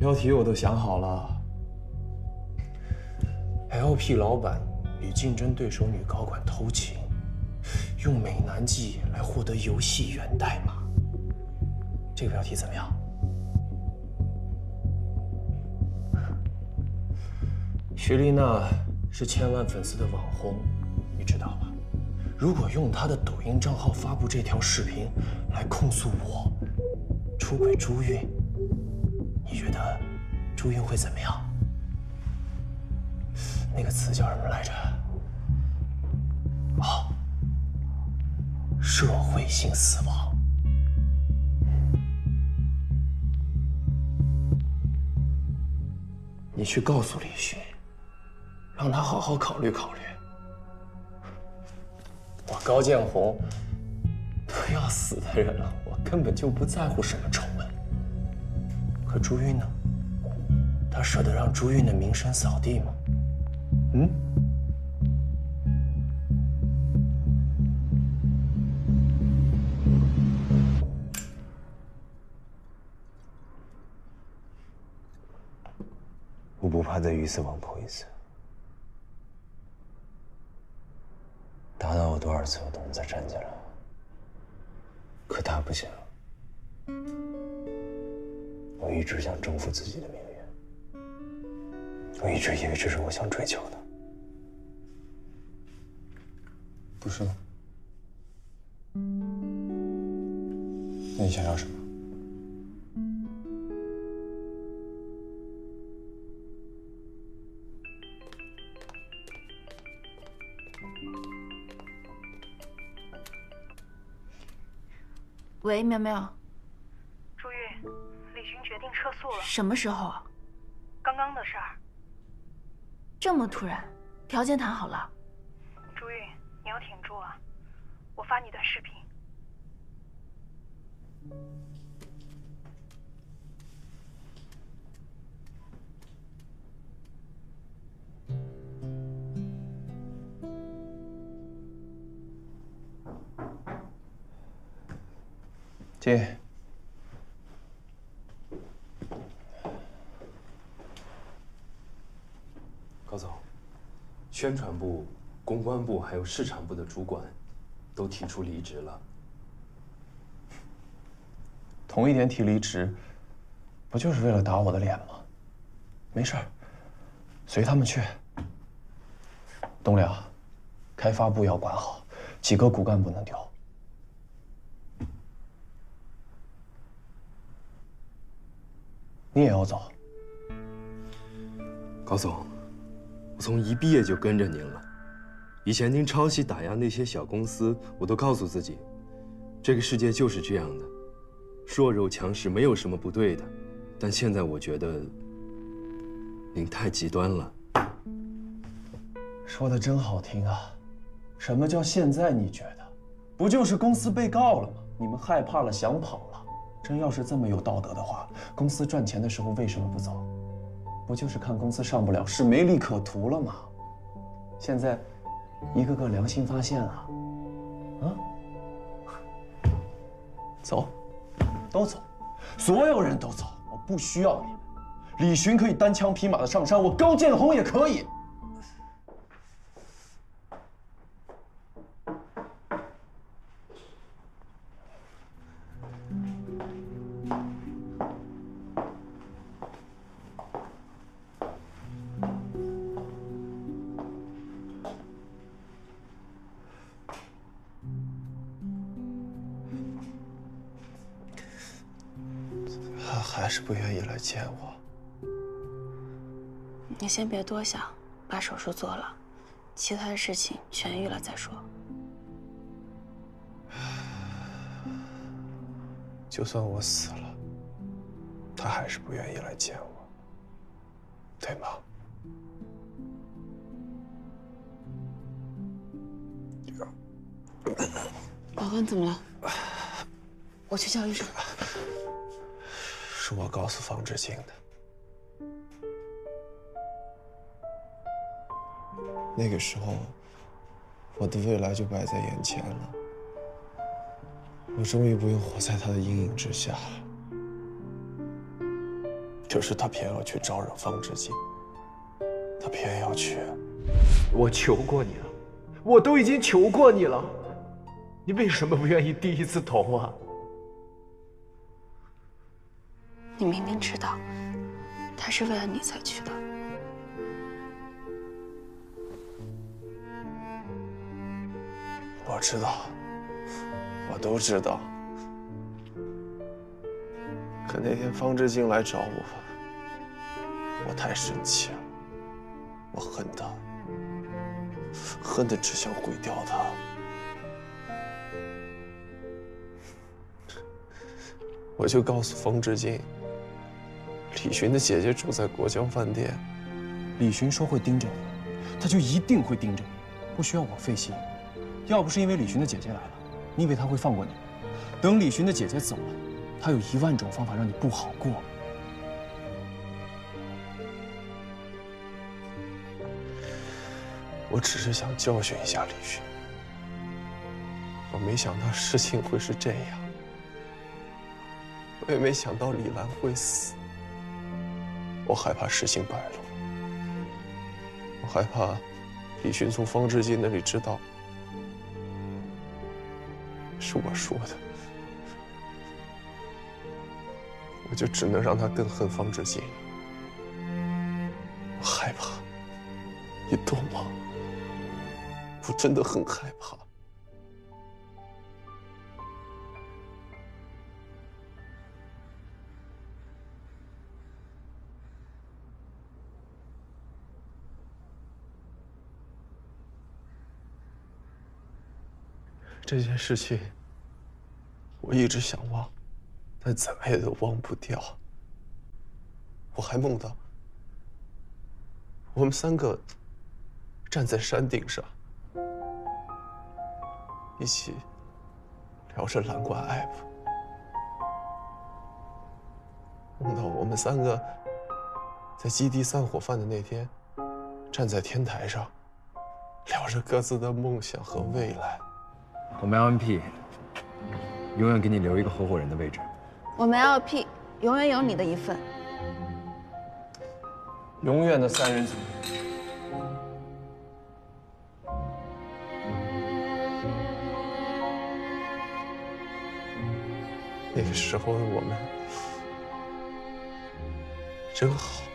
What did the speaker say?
标题我都想好了，LP 老板与竞争对手女高管偷情，用美男计来获得游戏源代码。这个标题怎么样？徐丽娜是千万粉丝的网红，你知道吧？如果用她的抖音账号发布这条视频来控诉我出轨朱韵，你觉得朱云会怎么样？那个词叫什么来着？哦，社会性死亡。你去告诉李寻。让他好好考虑考虑。我高建宏都要死的人了，我根本就不在乎什么仇。可朱韵呢？他舍得让朱韵的名声扫地吗？嗯？我不怕再鱼死网破一次。打倒我多少次，我都能再站起来。可他不行。我一直想征服自己的命运。我一直以为这是我想追求的。不是吗？那你想要什么？喂，苗苗。定撤诉了。什么时候啊？刚刚的事儿。这么突然，条件谈好了？朱韵，你要挺住啊！我发你段视频。进。高总，宣传部、公关部还有市场部的主管都提出离职了。同一天提离职，不就是为了打我的脸吗？没事儿，随他们去。东亮，开发部要管好，几个骨干不能丢。你也要走，高总，我从一毕业就跟着您了。以前您抄袭打压那些小公司，我都告诉自己，这个世界就是这样的，弱肉强食没有什么不对的。但现在我觉得您太极端了。说的真好听啊！什么叫现在你觉得？不就是公司被告了吗？你们害怕了，想跑了。真要是这么有道德的话，公司赚钱的时候为什么不走？不就是看公司上不了市，没利可图了吗？现在，一个个良心发现了，啊？走，都走，所有人都走，我不需要你们。李寻可以单枪匹马的上山，我高建宏也可以。还是不愿意来见我。你先别多想，把手术做了，其他的事情痊愈了再说。就算我死了，他还是不愿意来见我，对吗？宝刚怎么了？我去叫医生。是我告诉方志静的。那个时候，我的未来就摆在眼前了。我终于不用活在他的阴影之下。可是他偏要去招惹方志静，他偏要去。我求过你了，我都已经求过你了，你为什么不愿意低一次头啊？你明明知道，他是为了你才去的。我知道，我都知道。可那天方志静来找我，我太生气了，我恨他，恨得只想毁掉他。我就告诉方志静，李寻的姐姐住在国江饭店。李寻说会盯着你，他就一定会盯着你，不需要我费心。要不是因为李寻的姐姐来了，你以为他会放过你？等李寻的姐姐走了，他有一万种方法让你不好过。我只是想教训一下李寻，我没想到事情会是这样，我也没想到李兰会死。我害怕事情败露，我害怕李寻从方志静那里知道是我说的，我就只能让他更恨方志静。我害怕，你懂吗？我真的很害怕。这件事情，我一直想忘，但怎么也都忘不掉。我还梦到我们三个站在山顶上，一起聊着蓝冠 app，梦到我们三个在基地散伙饭的那天，站在天台上，聊着各自的梦想和未来。我们 LNP 永远给你留一个合伙人的位置。我们 LP 永远有你的一份。永远的三人组。那个时候的我们真好。